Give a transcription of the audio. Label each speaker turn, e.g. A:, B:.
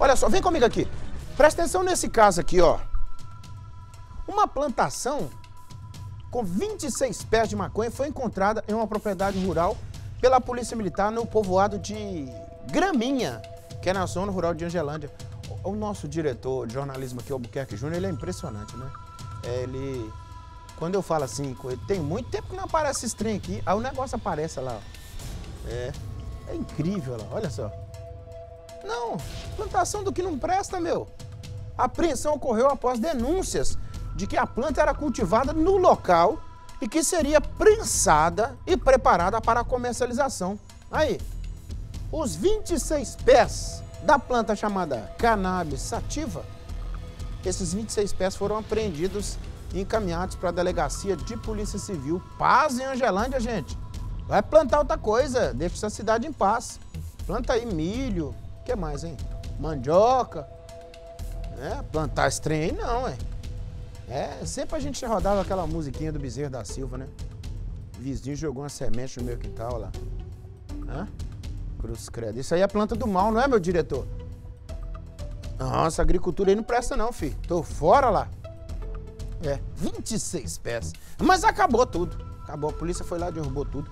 A: Olha só, vem comigo aqui. Presta atenção nesse caso aqui, ó. Uma plantação com 26 pés de maconha foi encontrada em uma propriedade rural pela Polícia Militar no povoado de Graminha, que é na zona rural de Angelândia. O nosso diretor de jornalismo aqui, Albuquerque Júnior, ele é impressionante, né? Ele. Quando eu falo assim tem muito tempo que não aparece esse trem aqui, aí o negócio aparece lá, ó. É. É incrível lá, olha só. Não, plantação do que não presta, meu. A apreensão ocorreu após denúncias de que a planta era cultivada no local e que seria prensada e preparada para comercialização. Aí, os 26 pés da planta chamada cannabis sativa, esses 26 pés foram apreendidos e encaminhados para a delegacia de polícia civil. Paz em Angelândia, gente. Vai plantar outra coisa, deixa essa cidade em paz. Planta aí milho, o que mais, hein? Mandioca. É, plantar esse trem aí não, é. É, sempre a gente rodava aquela musiquinha do Bezerro da Silva, né? O vizinho jogou uma semente no meu quintal lá. Hã? Cruz credo. Isso aí é planta do mal, não é, meu diretor? Nossa, agricultura aí não presta não, filho. Tô fora lá. É, 26 pés. Mas acabou tudo. Acabou. A polícia foi lá, derrubou tudo.